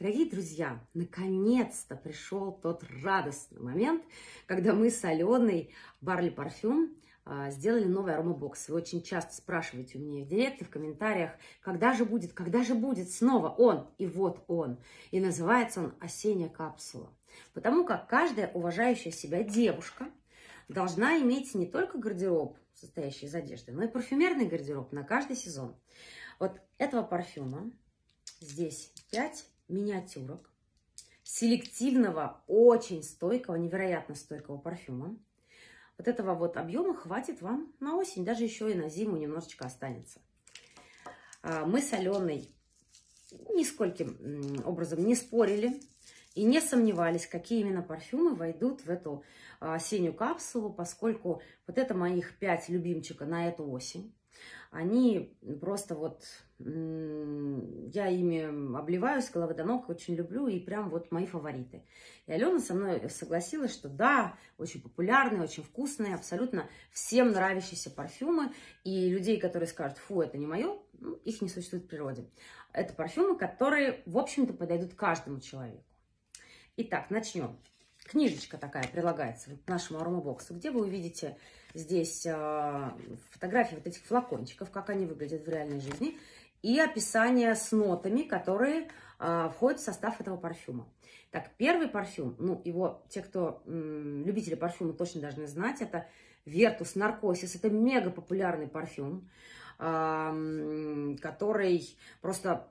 Дорогие друзья, наконец-то пришел тот радостный момент, когда мы с Аленой Барли Парфюм а, сделали новый аромабокс. Вы очень часто спрашиваете у меня в директе, в комментариях, когда же будет, когда же будет снова он. И вот он. И называется он «Осенняя капсула». Потому как каждая уважающая себя девушка должна иметь не только гардероб, состоящий из одежды, но и парфюмерный гардероб на каждый сезон. Вот этого парфюма здесь 5 миниатюрок селективного, очень стойкого, невероятно стойкого парфюма. Вот этого вот объема хватит вам на осень, даже еще и на зиму немножечко останется. А, мы с Аленой нискольким образом не спорили и не сомневались, какие именно парфюмы войдут в эту а, осеннюю капсулу, поскольку вот это моих пять любимчика на эту осень. Они просто вот, я ими обливаюсь с головы до ног, очень люблю, и прям вот мои фавориты. И Алена со мной согласилась, что да, очень популярные, очень вкусные, абсолютно всем нравящиеся парфюмы. И людей, которые скажут, фу, это не мое, ну, их не существует в природе. Это парфюмы, которые, в общем-то, подойдут каждому человеку. Итак, начнем. Книжечка такая прилагается к нашему аромабоксу, где вы увидите здесь э, фотографии вот этих флакончиков, как они выглядят в реальной жизни, и описание с нотами, которые э, входят в состав этого парфюма. Так, первый парфюм, ну, его, те, кто любители парфюма, точно должны знать, это Vertus Narcosis, это мега популярный парфюм, э, который просто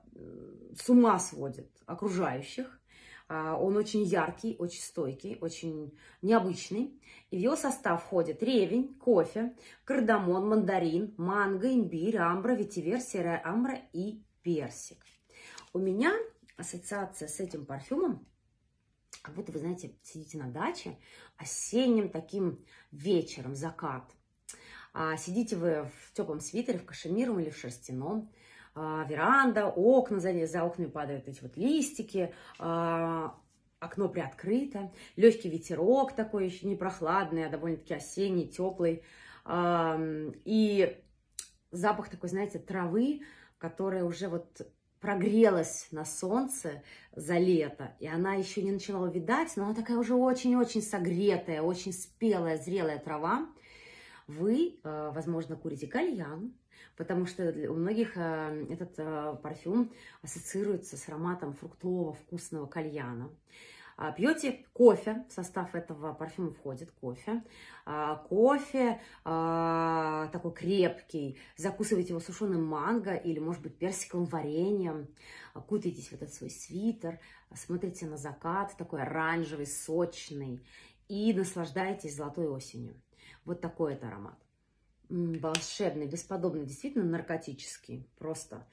с ума сводит окружающих. А, он очень яркий, очень стойкий, очень необычный. В его состав входит ревень, кофе, кардамон, мандарин, манго, имбирь, амбра, ветивер, серая амбра и персик. У меня ассоциация с этим парфюмом, как будто вы, знаете, сидите на даче осенним таким вечером, закат. А сидите вы в теплом свитере, в кашемировом или в шерстяном, веранда, окна, за, за окнами падают эти вот листики, а, окно приоткрыто, легкий ветерок такой еще не прохладный, а довольно-таки осенний, теплый, а, и запах такой, знаете, травы, которая уже вот прогрелась на солнце за лето, и она еще не начала увидать, но она такая уже очень-очень согретая, очень спелая, зрелая трава. Вы, возможно, курите кальян, потому что у многих э, этот э, парфюм ассоциируется с ароматом фруктового вкусного кальяна. А, пьете кофе, в состав этого парфюма входит кофе. А, кофе а, такой крепкий, закусываете его сушеным манго или, может быть, персиковым вареньем, кутаетесь в этот свой свитер, смотрите на закат, такой оранжевый, сочный, и наслаждаетесь золотой осенью. Вот такой это аромат волшебный, бесподобный, действительно наркотический, просто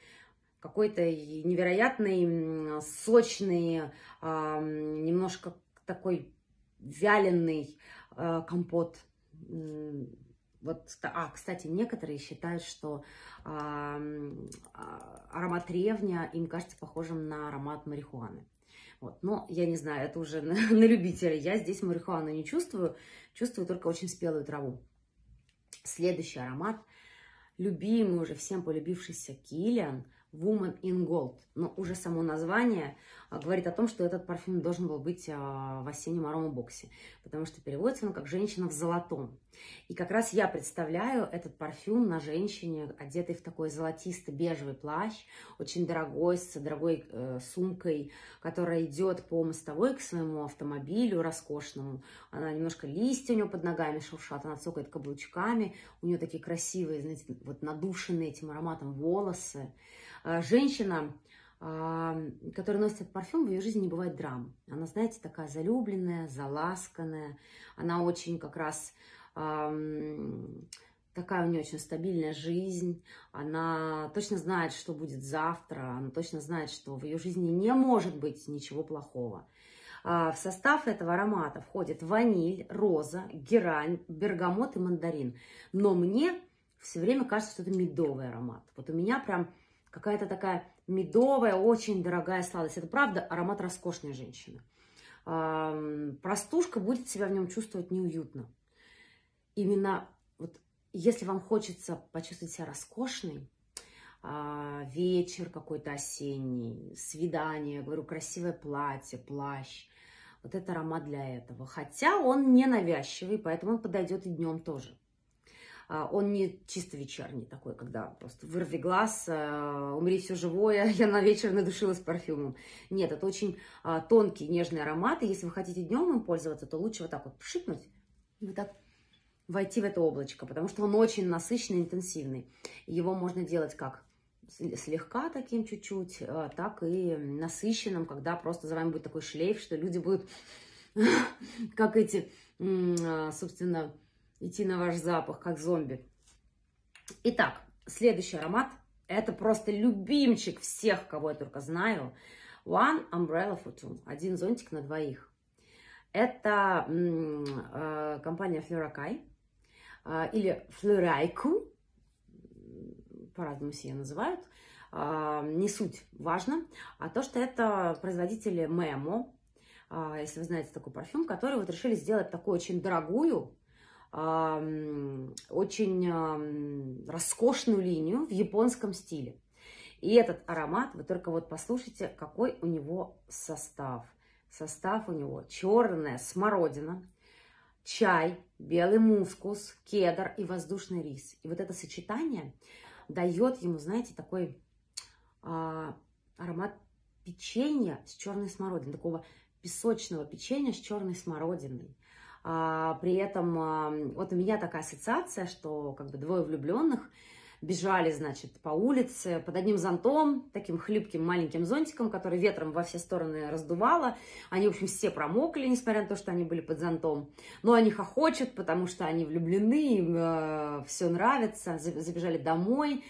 какой-то невероятный, сочный, немножко такой вяленый а, компот. Вот, а, кстати, некоторые считают, что а, аромат ревня им кажется похожим на аромат марихуаны. Вот. Но я не знаю, это уже на, на любителя. Я здесь марихуану не чувствую, чувствую только очень спелую траву. Следующий аромат, любимый уже всем полюбившийся Киллиан – Woman in Gold. Но уже само название говорит о том, что этот парфюм должен был быть а, в осеннем аромабоксе, потому что переводится он как «женщина в золотом». И как раз я представляю этот парфюм на женщине, одетой в такой золотисто-бежевый плащ, очень дорогой, с дорогой э, сумкой, которая идет по мостовой к своему автомобилю роскошному. Она немножко листья у нее под ногами шуршат, она цокает каблучками, у нее такие красивые, знаете, вот надушенные этим ароматом волосы. А, женщина, а, которая носит парфюм, в ее жизни не бывает драм. Она, знаете, такая залюбленная, заласканная. Она очень как раз такая у нее очень стабильная жизнь, она точно знает, что будет завтра, она точно знает, что в ее жизни не может быть ничего плохого. А, в состав этого аромата входит ваниль, роза, герань, бергамот и мандарин. Но мне все время кажется, что это медовый аромат. Вот у меня прям какая-то такая медовая, очень дорогая сладость. Это правда аромат роскошной женщины. Простушка будет себя в нем чувствовать неуютно. Именно вот если вам хочется почувствовать себя роскошной, а, вечер какой-то осенний, свидание, говорю, красивое платье, плащ. Вот это аромат для этого. Хотя он не навязчивый, поэтому он подойдет и днем тоже. А, он не чисто вечерний такой, когда просто вырви глаз, а, умри все живое, я на вечер надушилась парфюмом. Нет, это очень а, тонкий, нежный аромат, и если вы хотите днем им пользоваться, то лучше вот так вот пшикнуть и вот так войти в это облачко, потому что он очень насыщенный, интенсивный. Его можно делать как слегка таким чуть-чуть, так и насыщенным, когда просто за вами будет такой шлейф, что люди будут, как эти, собственно, идти на ваш запах, как зомби. Итак, следующий аромат. Это просто любимчик всех, кого я только знаю. One Umbrella for Two. Один зонтик на двоих. Это э, компания Флюракай э, или Флюрайку. По-разному все ее называют. Э, не суть важно. А то, что это производители Мемо, э, если вы знаете такой парфюм, который вот решили сделать такую очень дорогую, очень роскошную линию в японском стиле. И этот аромат, вы только вот послушайте, какой у него состав. Состав у него черная смородина, чай, белый мускус, кедр и воздушный рис. И вот это сочетание дает ему, знаете, такой а, аромат печенья с черной смородиной, такого песочного печенья с черной смородиной. А, при этом а, вот у меня такая ассоциация, что как бы двое влюбленных бежали, значит, по улице под одним зонтом, таким хлипким маленьким зонтиком, который ветром во все стороны раздувало. Они, в общем, все промокли, несмотря на то, что они были под зонтом. Но они хохочут, потому что они влюблены, им э, все нравится. Забежали домой,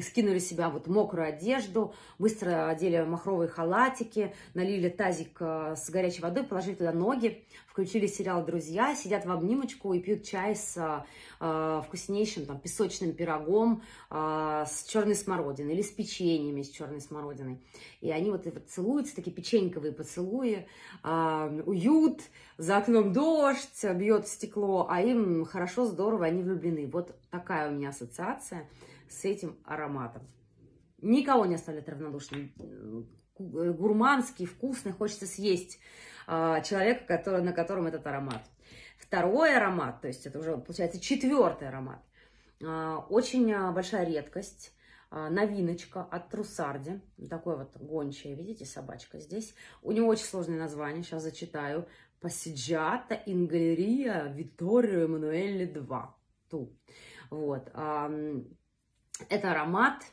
скинули себя вот мокрую одежду, быстро одели махровые халатики, налили тазик э, с горячей водой, положили туда ноги, включили сериал «Друзья», сидят в обнимочку и пьют чай с э, вкуснейшим там, песочным пирогом э, с черной смородиной или с печеньями с черной смородиной. И они вот целуются, такие печеньковые поцелуи, э, уют, за окном дождь, бьет стекло, а им хорошо, здорово, они влюблены. Вот такая у меня ассоциация – с этим ароматом. Никого не оставляет равнодушным. Гурманский, вкусный, хочется съесть э, человека, который, на котором этот аромат. Второй аромат, то есть это уже получается четвертый аромат. Э, очень большая редкость новиночка от Трусарди. Такой вот гончая, видите, собачка здесь. У него очень сложное название, сейчас зачитаю. Пассиджата Ингалерия Витторио Эммануэле 2. Ту. Вот. Это аромат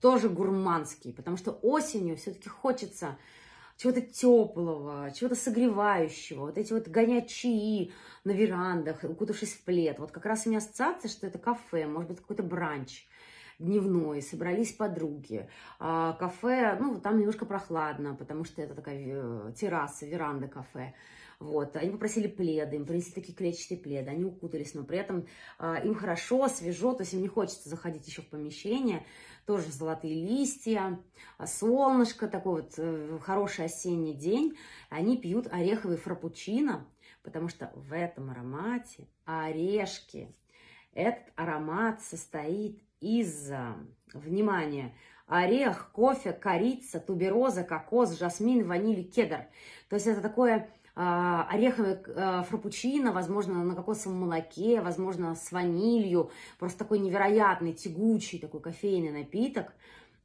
тоже гурманский, потому что осенью все-таки хочется чего-то теплого, чего-то согревающего, вот эти вот гонять чаи на верандах, укутавшись в плед. Вот как раз у меня ассоциация, что это кафе, может быть, какой-то бранч дневной, собрались подруги. А, кафе, ну, там немножко прохладно, потому что это такая э, терраса, веранда кафе. Вот, они попросили пледы, им принесли такие клетчатые пледы, они укутались, но при этом э, им хорошо, свежо, то есть им не хочется заходить еще в помещение, тоже золотые листья, солнышко, такой вот э, хороший осенний день, они пьют ореховый фрапучино, потому что в этом аромате орешки. Этот аромат состоит из, внимания орех, кофе, корица, тубероза, кокос, жасмин, ваниль, кедр. То есть это такое а, ореховое а, фрапучино, возможно, на кокосовом молоке, возможно, с ванилью. Просто такой невероятный, тягучий такой кофейный напиток.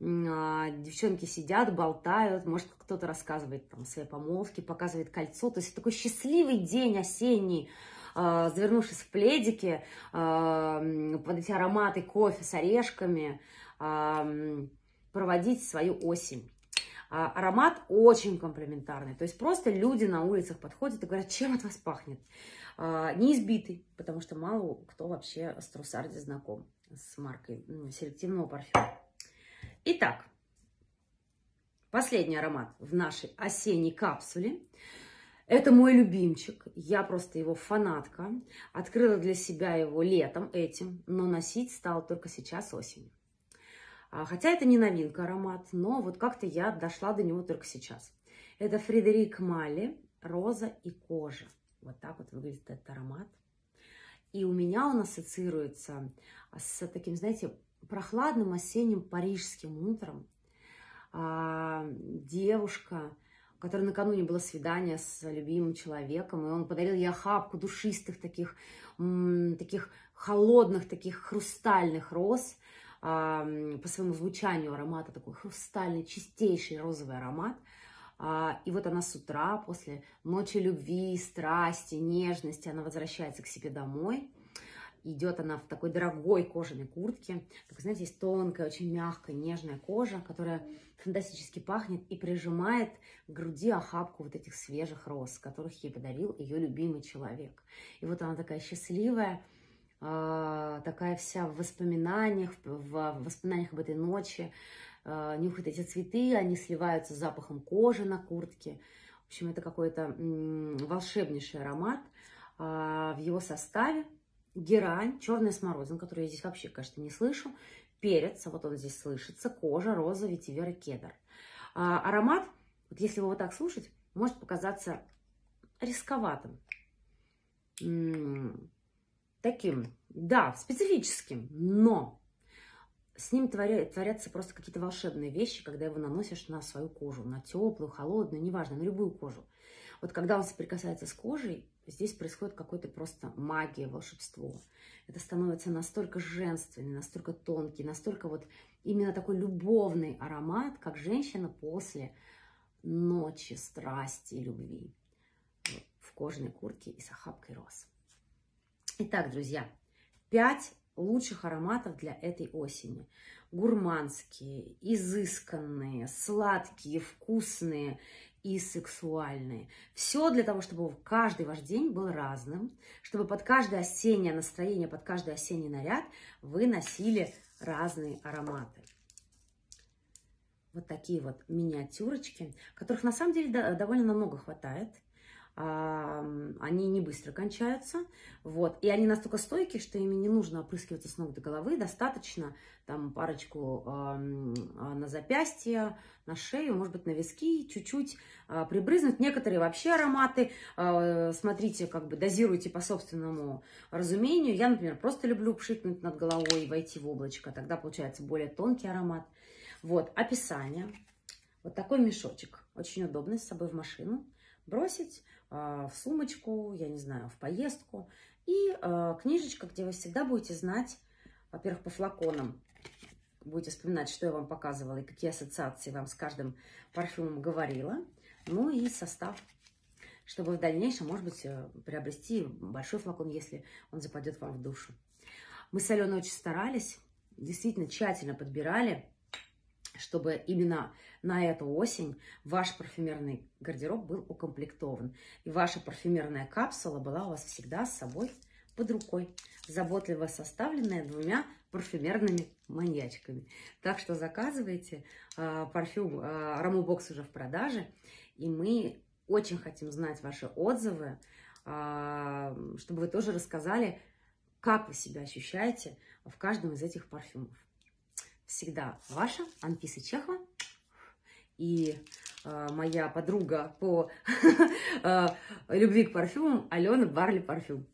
А, девчонки сидят, болтают, может, кто-то рассказывает там свои помолвки, показывает кольцо. То есть такой счастливый день осенний, завернувшись в пледики, под эти ароматы кофе с орешками, проводить свою осень. А, аромат очень комплементарный. То есть просто люди на улицах подходят и говорят, чем от вас пахнет. А, не избитый, потому что мало кто вообще с Трусарди знаком с маркой селективного парфюма. Итак, последний аромат в нашей осенней капсуле. Это мой любимчик, я просто его фанатка. Открыла для себя его летом этим, но носить стала только сейчас осенью. А, хотя это не новинка аромат, но вот как-то я дошла до него только сейчас. Это Фредерик Мали, роза и кожа. Вот так вот выглядит этот аромат. И у меня он ассоциируется с таким, знаете, прохладным осенним парижским утром а, девушка, у которой накануне было свидание с любимым человеком, и он подарил ей охапку душистых таких, таких холодных, таких хрустальных роз, а, по своему звучанию аромата такой хрустальный, чистейший розовый аромат. А, и вот она с утра, после ночи любви, страсти, нежности, она возвращается к себе домой – Идет она в такой дорогой кожаной куртке. Так, знаете, есть тонкая, очень мягкая, нежная кожа, которая фантастически пахнет и прижимает к груди охапку вот этих свежих роз, которых ей подарил ее любимый человек. И вот она такая счастливая, а, такая вся в воспоминаниях, в воспоминаниях об этой ночи, а, нюхает эти цветы, они сливаются с запахом кожи на куртке. В общем, это какой-то волшебнейший аромат. А, в его составе герань, черная смородина, которую я здесь вообще, конечно, не слышу, перец, вот он здесь слышится, кожа, роза, ветивер и кедр. А, аромат, вот если его вот так слушать, может показаться рисковатым. Таким, да, специфическим, но с ним творя, творятся просто какие-то волшебные вещи, когда его наносишь на свою кожу, на теплую, холодную, неважно, на любую кожу. Вот когда он соприкасается с кожей, здесь происходит какой-то просто магия, волшебство. Это становится настолько женственный, настолько тонкий, настолько вот именно такой любовный аромат, как женщина после ночи, страсти и любви в кожаной куртке и с охапкой роз. Итак, друзья, пять лучших ароматов для этой осени. Гурманские, изысканные, сладкие, вкусные и сексуальные. Все для того, чтобы каждый ваш день был разным, чтобы под каждое осеннее настроение, под каждый осенний наряд вы носили разные ароматы. Вот такие вот миниатюрочки, которых на самом деле довольно много хватает они не быстро кончаются, вот, и они настолько стойкие, что ими не нужно опрыскиваться с ног до головы, достаточно там парочку э, на запястье, на шею, может быть, на виски, чуть-чуть э, прибрызнуть. Некоторые вообще ароматы, э, смотрите, как бы дозируйте по собственному разумению. Я, например, просто люблю пшикнуть над головой и войти в облачко, тогда получается более тонкий аромат. Вот, описание. Вот такой мешочек, очень удобный с собой в машину бросить а, в сумочку, я не знаю, в поездку. И а, книжечка, где вы всегда будете знать, во-первых, по флаконам, будете вспоминать, что я вам показывала и какие ассоциации вам с каждым парфюмом говорила. Ну и состав, чтобы в дальнейшем, может быть, э, приобрести большой флакон, если он западет вам в душу. Мы с Аленой очень старались, действительно тщательно подбирали чтобы именно на эту осень ваш парфюмерный гардероб был укомплектован. И ваша парфюмерная капсула была у вас всегда с собой под рукой, заботливо составленная двумя парфюмерными маньячками. Так что заказывайте. Э, парфюм Ramu Box уже в продаже. И мы очень хотим знать ваши отзывы, э, чтобы вы тоже рассказали, как вы себя ощущаете в каждом из этих парфюмов всегда ваша Анфиса Чехова и э, моя подруга по э, любви к парфюмам Алена Барли Парфюм.